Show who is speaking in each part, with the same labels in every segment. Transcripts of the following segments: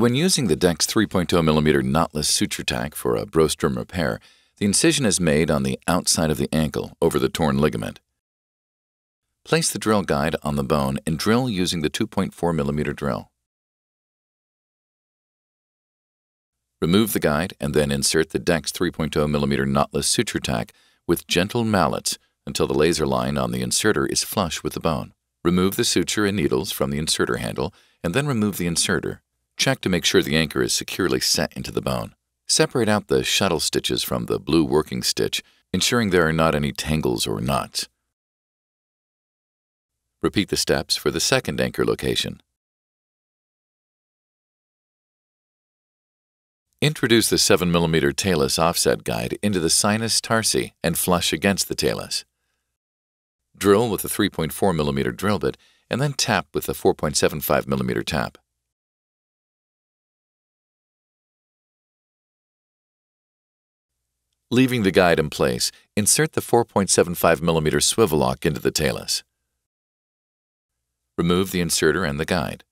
Speaker 1: When using the DX 3.0mm knotless SutureTak for a Brostrom repair, the incision is made on the outside of the ankle over the torn ligament. Place the drill guide on the bone and drill using the 2.4mm drill. Remove the guide and then insert the DX 3.0mm knotless SutureTak with gentle mallets until the laser line on the inserter is flush with the bone. Remove the suture and needles from the inserter handle and then remove the inserter. Check to make sure the anchor is securely set into the bone. Separate out the shuttle stitches from the blue working stitch, ensuring there are not any tangles or knots. Repeat the steps for the second anchor location. Introduce the 7mm talus offset guide into the sinus tarsi and flush against the talus. Drill with a 3.4mm drill bit and then tap with a 4.75mm tap. Leaving the guide in place, insert the 4.75mm SwiveLock into the talus. Remove the inserter and the guide.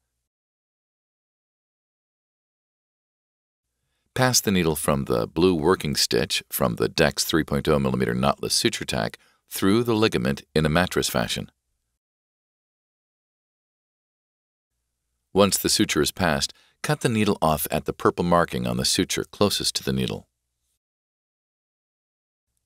Speaker 1: Pass the needle from the blue working stitch from the DX 3.0mm knotless SutureTak through the ligament in a mattress fashion. Once the suture is passed, cut the needle off at the purple marking on the suture closest to the needle.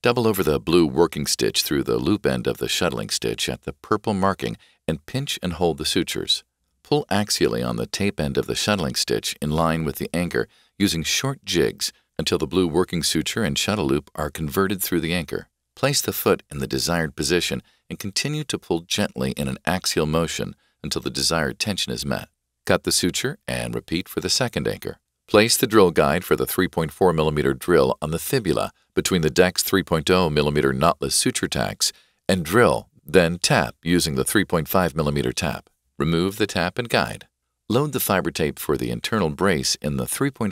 Speaker 1: Double over the blue working stitch through the loop end of the shuttling stitch at the purple marking and pinch and hold the sutures. Pull axially on the tape end of the shuttling stitch in line with the anchor using short jigs until the blue working suture and shuttle loop are converted through the anchor. Place the foot in the desired position and continue to pull gently in an axial motion until the desired tension is met. Cut the suture and repeat for the second anchor. Place the drill guide for the 3.4mm drill on the fibula between the DX 3.0mm knotless SutureTaks and drill, then tap using the 3.5mm tap. Remove the tap and guide. Load the FiberTape for the InternalBrace in the 3.5mm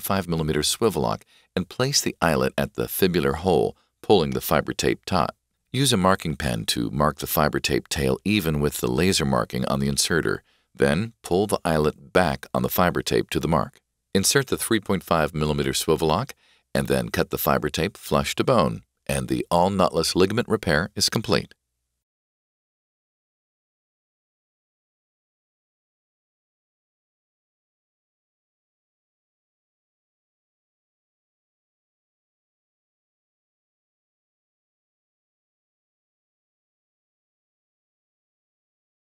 Speaker 1: SwiveLock and place the eyelet at the fibular hole, pulling the FiberTape taut. Use a marking pen to mark the FiberTape tail even with the laser marking on the inserter. Then pull the eyelet back on the FiberTape to the mark. Insert the 3.5mm SwiveLock and then cut the FiberTape flush to bone, and the all knotless ligament repair is complete.